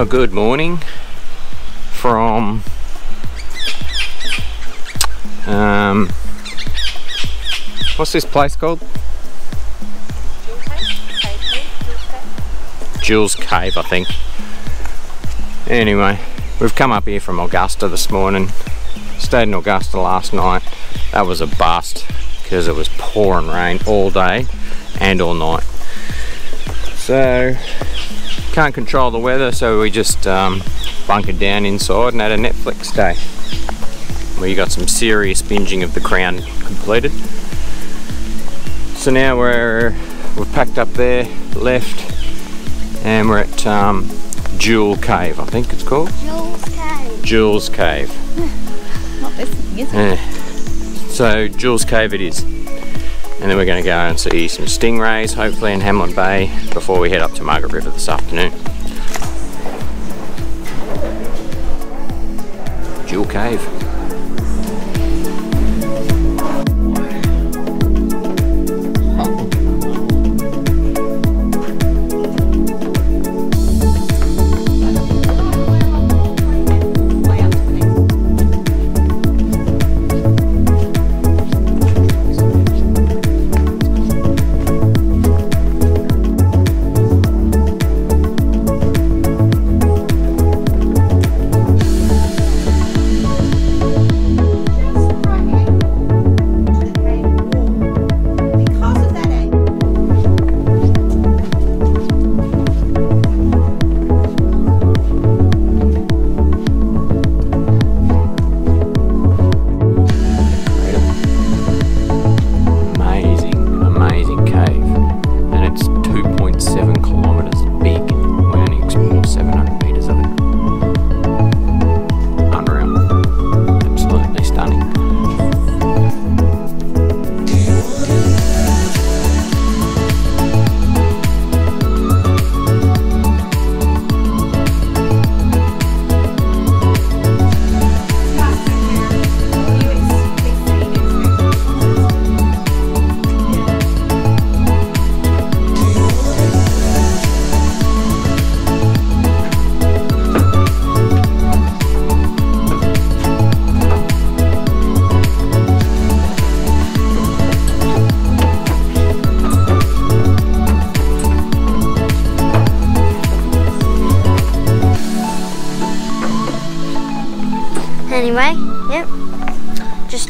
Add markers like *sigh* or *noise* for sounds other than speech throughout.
Well, good morning from um, what's this place called? Jules Cave, I think. Anyway, we've come up here from Augusta this morning. Stayed in Augusta last night. That was a bust because it was pouring rain all day and all night. So, can't control the weather, so we just um, bunkered down inside and had a Netflix day. We got some serious binging of The Crown completed. So now we're we've packed up there, left, and we're at um, Jewel Cave, I think it's called. Jewel's Cave. Jules Cave. *laughs* Not listening, is it? Yeah. So Jewel's Cave it is. And then we're going to go and see some stingrays, hopefully in Hamlin Bay, before we head up to Margaret River this afternoon. Jewel Cave.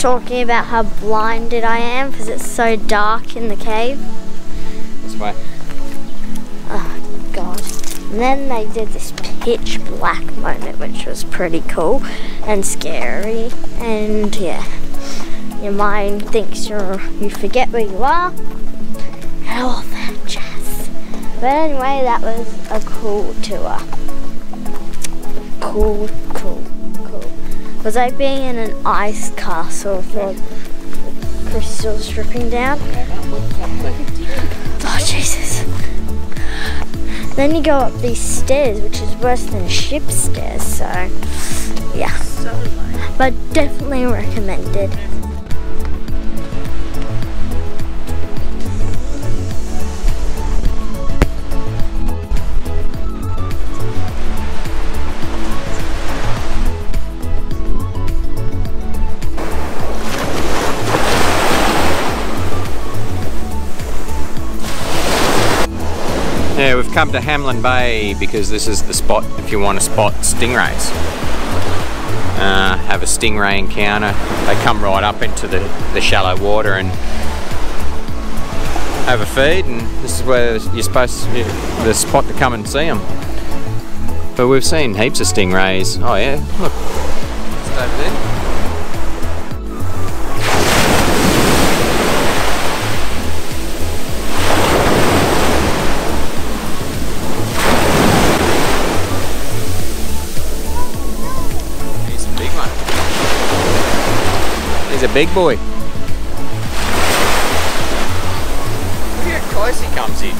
Talking about how blinded I am because it's so dark in the cave. This way. Oh, God. And then they did this pitch black moment, which was pretty cool and scary. And yeah, your mind thinks you're, you forget where you are and all that jazz. But anyway, that was a cool tour. Cool, cool, cool. Was like being in an ice castle for crystals dripping down. Oh, Jesus. Then you go up these stairs, which is worse than ship stairs, so yeah. But definitely recommended. Yeah, we've come to Hamlin Bay because this is the spot if you want to spot stingrays. Uh, have a stingray encounter. They come right up into the, the shallow water and have a feed and this is where you're supposed to, the spot to come and see them. But we've seen heaps of stingrays. Oh yeah, look. Just over there. A big boy. Look how close he comes in.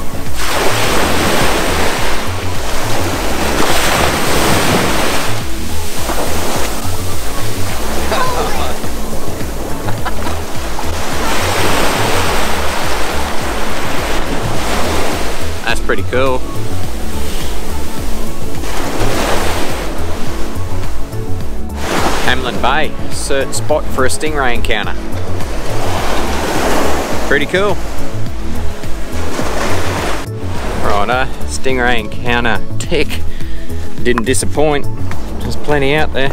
That's pretty cool. Bay, certain spot for a stingray encounter. Pretty cool. Righto, stingray encounter tick. Didn't disappoint. There's plenty out there.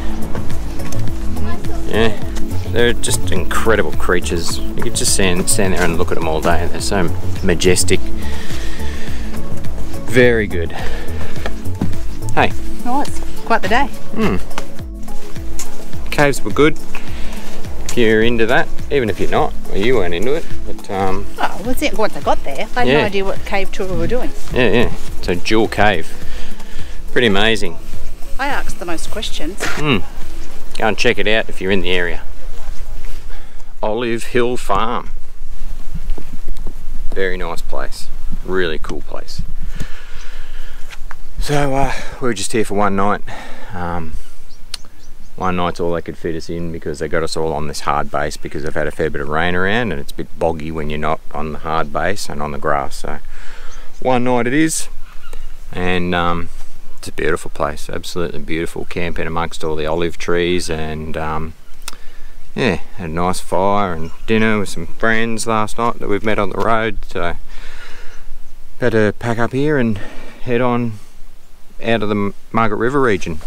Yeah, they're just incredible creatures. You could just stand, stand there and look at them all day. They're so majestic. Very good. Hey, Oh, it's quite the day. Hmm. Caves were good. If you're into that, even if you're not, well, you weren't into it, but um, Oh, it? Once I got there, I had Yeah. no idea what cave tour we were doing. yeah, yeah. So Jewel Cave, pretty amazing. I asked the most questions. Go and check it out if you're in the area. Olive Hill Farm. Very nice place. Really cool place. So uh, we were just here for one night. Um, one night's all they could fit us in because they got us all on this hard base because they've had a fair bit of rain around and it's a bit boggy when you're not on the hard base and on the grass. So one night it is. And um, it's a beautiful place, absolutely beautiful. Camping amongst all the olive trees and um, yeah, had a nice fire and dinner with some friends last night that we've met on the road. So to pack up here and head on out of the Margaret River region.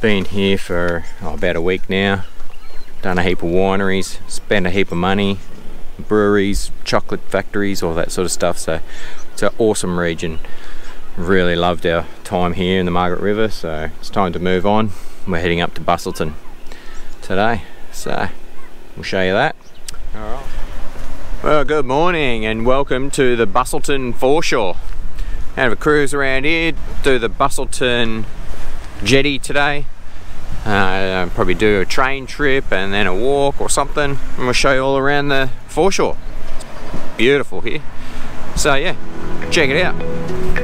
Been here for oh, about a week now. Done a heap of wineries, spent a heap of money, breweries, chocolate factories, all that sort of stuff. So it's an awesome region really loved our time here in the Margaret River, so it's time to move on. We're heading up to Busselton today, so we'll show you that. Alright. Well, good morning and welcome to the Busselton foreshore. Have a cruise around here, do the Busselton jetty today. Uh, probably do a train trip and then a walk or something, and we'll show you all around the foreshore. It's beautiful here. So yeah, check it out.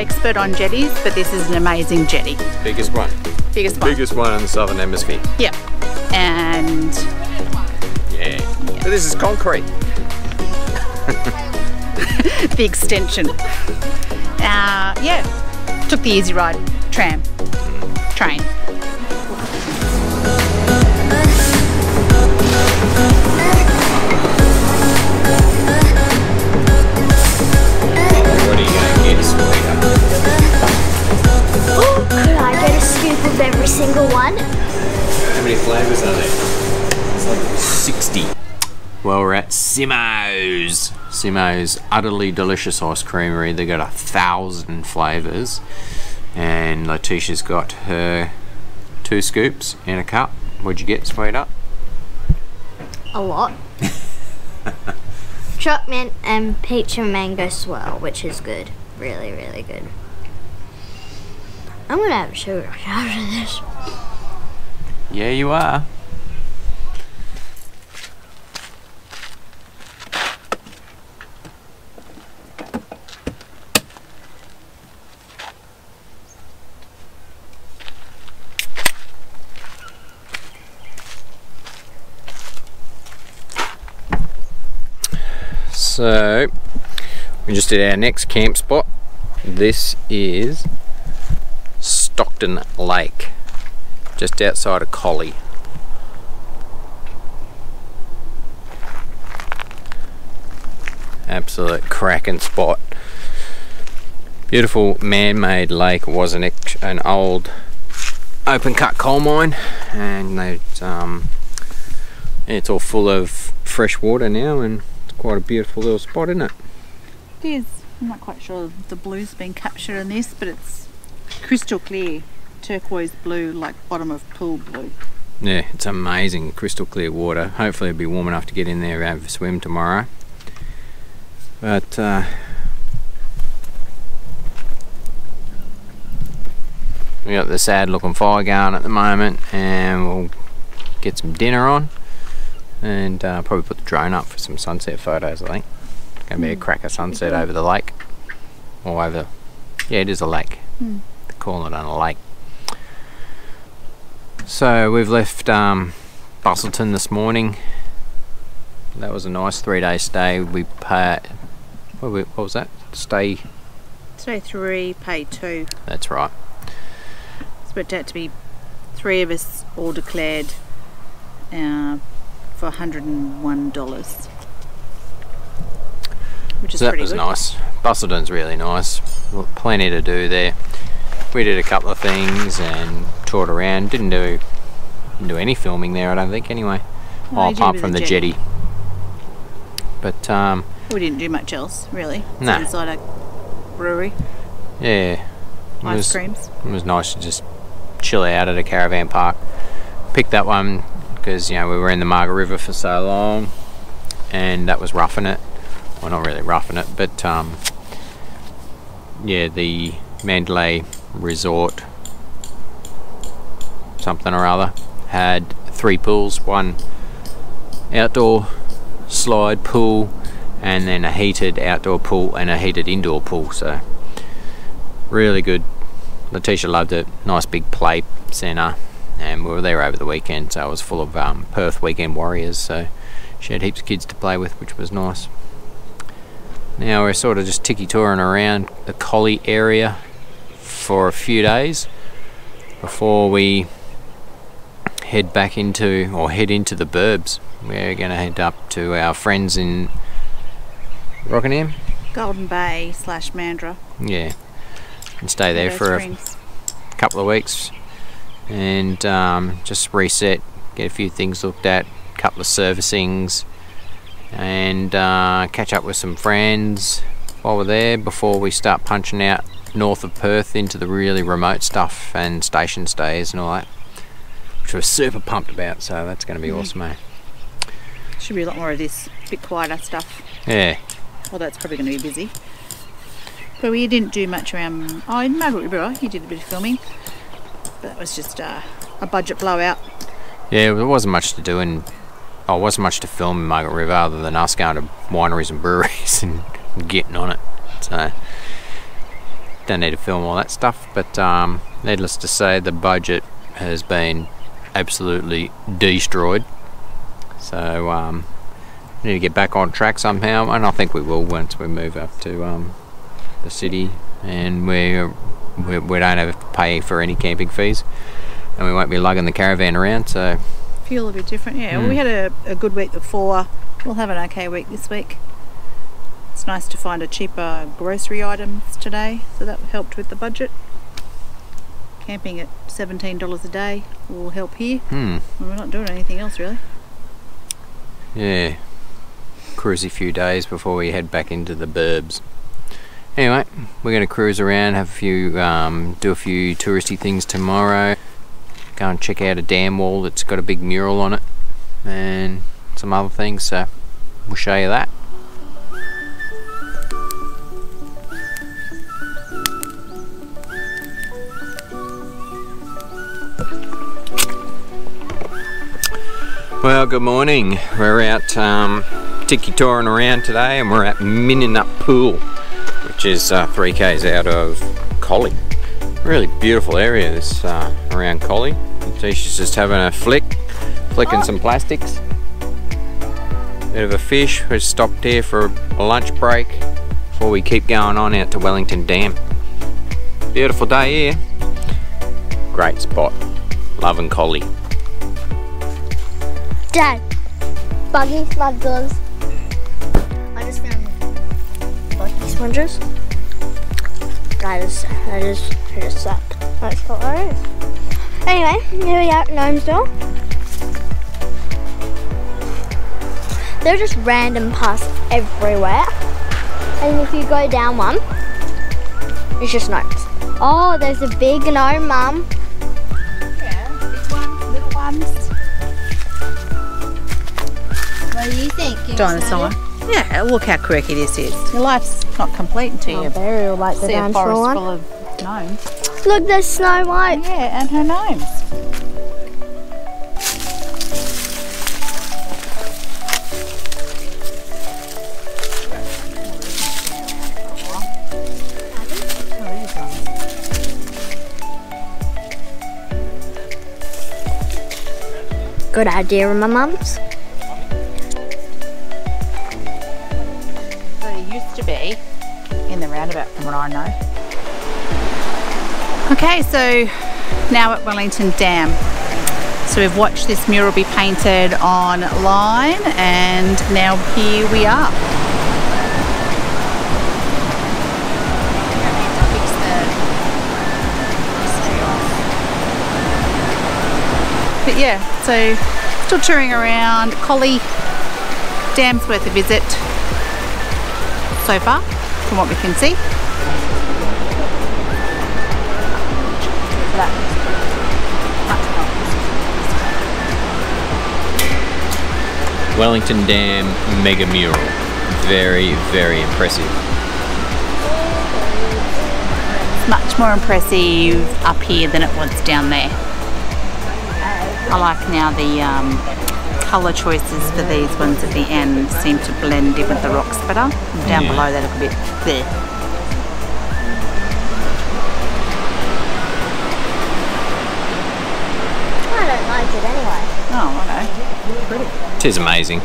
Expert on jetties, but this is an amazing jetty. Biggest one. Biggest one. Biggest one in the southern hemisphere. Yeah. And Yeah. But this is concrete. *laughs* the extension. Uh, yeah. Took the easy ride. Tram. Train. Simmo's. Simmo's utterly delicious ice creamery. They got a thousand flavours, and Letitia's got her two scoops in a cup. What'd you get, sweetheart? A lot. *laughs* Choc mint and peach and mango swirl, which is good. Really, really good. I'm gonna have a sugar rush after this. Yeah, you are. So, we just did our next camp spot. This is Stockton Lake, just outside of Collie. Absolute cracking spot. Beautiful man-made lake. Was an, an old open cut coal mine, and they um, it's all full of fresh water now, and quite a beautiful little spot, isn't it? It is. I'm not quite sure the blue's been captured in this, but it's crystal clear, turquoise blue, like bottom of pool blue. Yeah, it's amazing, crystal clear water. Hopefully, it'll be warm enough to get in there and have a swim tomorrow. But uh, we got the sad looking fire going at the moment, and we'll get some dinner on, and uh, probably put the drone up for some sunset photos. I think it's gonna be a cracker sunset over the lake, or over. Yeah, it is a lake. Hmm. They call it on a lake. So we've left um, Busselton this morning. That was a nice three-day stay. We paid. What, what was that? Stay. stay three, pay two. That's right. It's worked out to be three of us all declared uh, for $101. Which is So that was good. nice. Busselton's really nice. Plenty to do there. We did a couple of things and toured around. Didn't do didn't do any filming there. I don't think anyway. No, Oh, apart from the the jetty. But um, We didn't do much else, really. It's Nah. inside a brewery, yeah, it ice was, creams. it was nice to just chill out at a caravan park. Picked that one because you know we were in the Margaret River for so long, and that was roughing it. Well, not really roughing it, but um, yeah, the Mandalay Resort, something or other, had three pools. One outdoor slide pool, and then a heated outdoor pool and a heated indoor pool. So really good. Letitia loved it. Nice big play centre, and we were there over the weekend, so it was full of um, Perth weekend warriors. So she had heaps of kids to play with, which was nice. Now we're sort of just ticky touring around the Collie area for a few days before we head back into or head into the burbs. We're going to head up to our friends in Rockingham. Golden Bay slash Mandurah. Yeah, and stay there Meadow for a couple of weeks and um, just reset, get a few things looked at, a couple of servicings, and uh, catch up with some friends while we're there before we start punching out north of Perth into the really remote stuff and station stays and all that, which we're super pumped about. So that's going to be awesome, eh? Should be a lot more of this bit quieter stuff. Yeah, Well, that's probably going to be busy. But we didn't do much around. Oh, in Margaret River, you did a bit of filming. But that was just uh, a budget blowout. yeah, there wasn't much to do and oh, wasn't much to film in Margaret River other than us going to wineries and breweries *laughs* and getting on it. So don't need to film all that stuff. But um, needless to say, the budget has been absolutely destroyed. So um, need to get back on track somehow, and I think we will once we move up to um, the city, and we we, we don't have to pay for any camping fees, and we won't be lugging the caravan around. So Feel a bit different. Yeah, well, we had a, a good week before. We'll have an okay week this week. It's nice to find a cheaper grocery items today, so that helped with the budget. Camping at $17 a day will help here. hmm, We're not doing anything else really. yeah. cruise a few days before we head back into the burbs. Anyway, we're going to cruise around, have a few, um, do a few touristy things tomorrow. Go and check out a dam wall that's got a big mural on it, and some other things. So we'll show you that. Well, good morning. We're out um, tiki touring around today and we're at Minningup Pool, which is uh, 3 k's out of Collie. Really beautiful area this uh, around Collie. Tisha's just having a flick, flicking some plastics. Bit of a fish. We stopped here for a lunch break before we keep going on out to Wellington Dam. Beautiful day here. Great spot. Loving Collie. Dad, buggy smudgers. Buggy smudgers. That is, that is, that is suck. That's what that is. Anyway, here we are at Gnomesville. There are just random paths everywhere. And if you go down one, it's just gnomes. Oh, there's a big gnome, Mum. Yeah, big ones, little ones. What do you think? Dinosaur. Yeah, look how quirky this is. Your life's not complete until you Very like the see a dinosaur forest one. full of gnomes. Look, there's Snow White. Yeah, and her gnomes. Good idea, my mum's. Roundabout from what I know. Okay, so now at Wellington Dam. So we've watched this mural be painted online and now here we are. But yeah, so still touring around. Collie Dam's worth a visit so far, from what we can see. Wellington Dam mega mural. Very, very impressive. It's much more impressive up here than it was down there. I like now the um, colour choices for these ones at the end seem to blend in with the rocks better. And down Yeah. below they look a bit there. I don't like it anyway. Oh, okay. Pretty. It is amazing.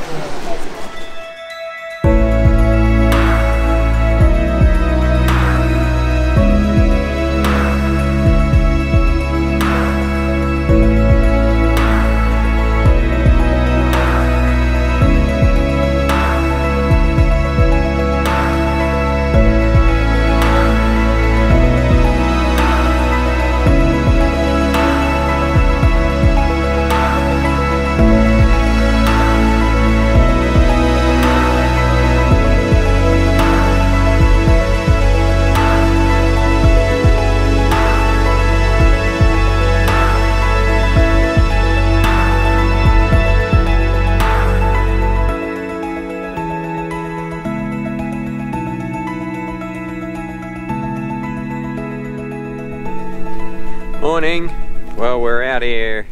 Morning. Well, we're out here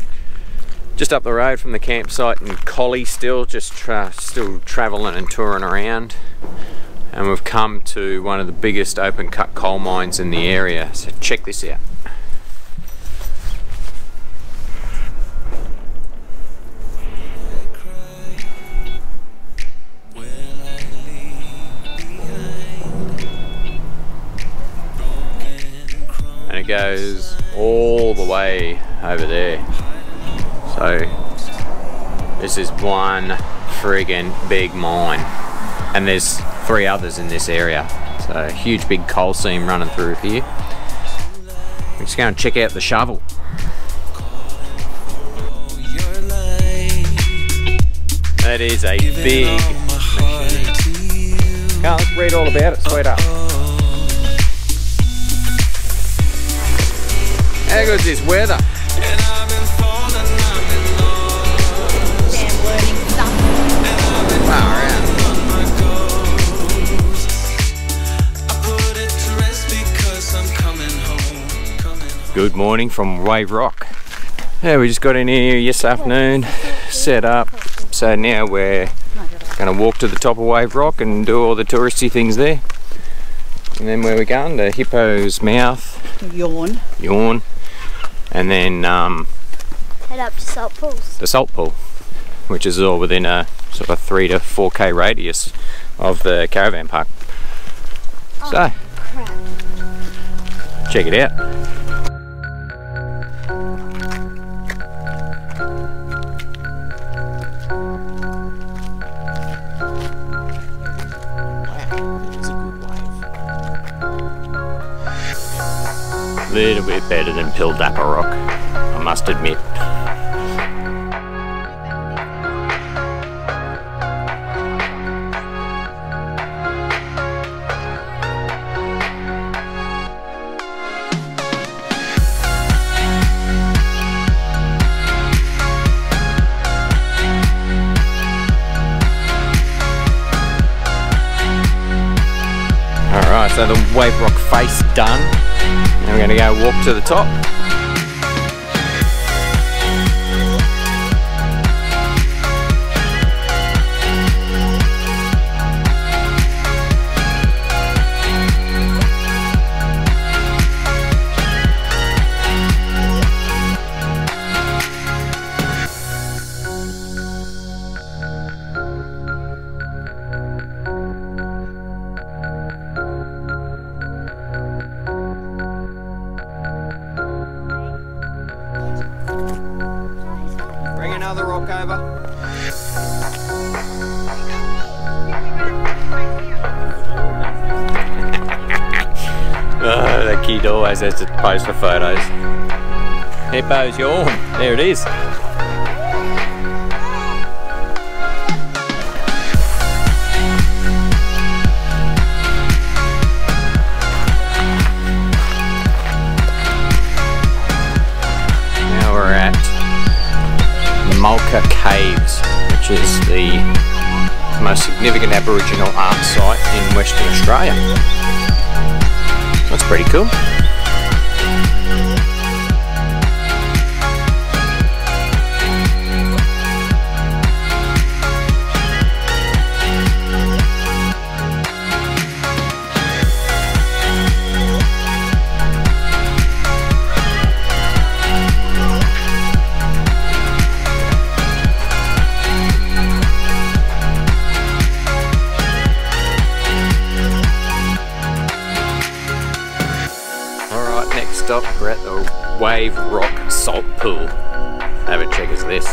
just up the road from the campsite in Collie still, just tra still travelling and touring around. And we've come to one of the biggest open cut coal mines in the area. So check this out. and it goes all the way over there. So this is one friggin' big mine, and there's three others in this area. So a huge big coal seam running through here. We're just going to check out the shovel. That is a big machine. Let's read all about it, sweetheart. How good's this weather? Sam learning stuff. Far out. Good morning from Wave Rock. Yeah, we just got in here yesterday afternoon, set up. So now we're going to walk to the top of Wave Rock and do all the touristy things there. And then where we're going? The Hippo's Mouth, Yawn. Yawn, and then um, Head up to Salt Pools. the Salt Pool, which is all within a sort of a three to four k radius of the caravan park. So, check it out. Bit better than Pildappa Rock, I must admit. So the Wave Rock face done. Now we're gonna go walk to the top. Oh, the kid always has to pose for photos. Hippo's yawn. There it is. Now we're at Mulka Caves, which is the most significant Aboriginal art site in Western Australia. That's pretty cool. Wave Rock Salt Pool. Have a check as this.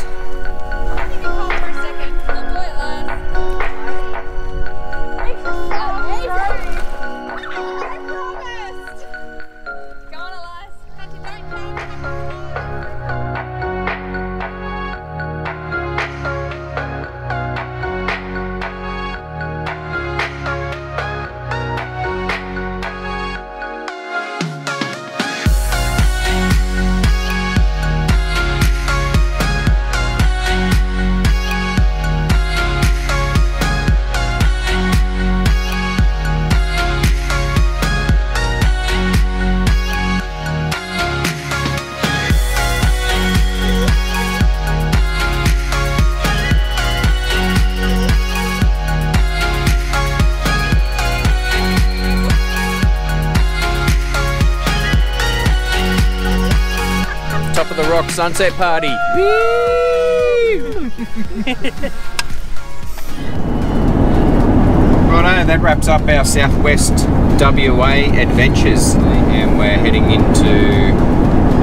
Sunset Party. Righto, that wraps up our Southwest WA adventures, and we're heading into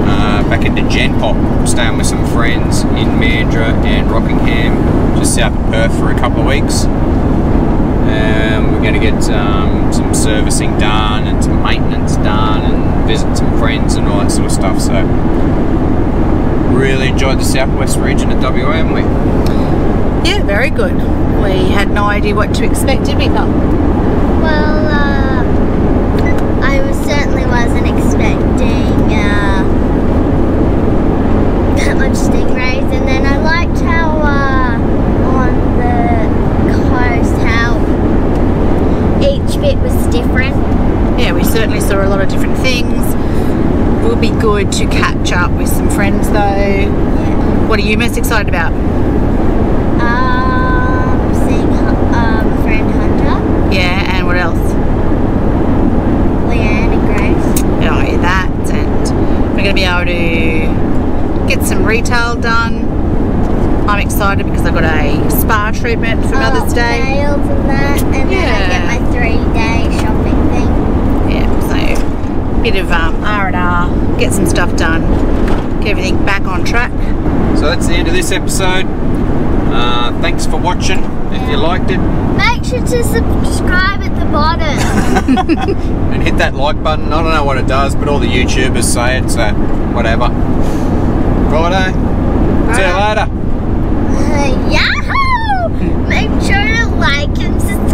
uh, back into Genpop, staying with some friends in Mandurah and Rockingham, just south of Perth for a couple of weeks. Um, we're going to get um, some servicing done and some maintenance done, and visit some friends and all that sort of stuff. So, really enjoyed the southwest region of WA, haven't we? Yeah, very good. We had no idea what to expect, did we, Well, uh, I was, certainly wasn't expecting uh, *laughs* that much stingrays, and then I liked how uh, on the coast how each bit was different. Mum? will be good to catch up with some friends though. Yeah. What are you most excited about? Um, seeing um, friend Hunter, Yeah, and what else? Leanne, and Grace. Oh, yeah, that. And we're going to be able to get some retail done. I'm excited because I got a spa treatment for Mother's Oh, Day. Nails and that, and then I get my three-day shopping thing. Yeah, so bit of um, R&R, get some stuff done, get everything back on track. So that's the end of this episode. Uh, thanks for watching. If you liked it, make sure to subscribe at the bottom *laughs* and hit that like button. I don't know what it does, but all the YouTubers say it, so whatever. Righto. Bye. See you later. Uh, *laughs* Yahoo! Make sure to like and subscribe.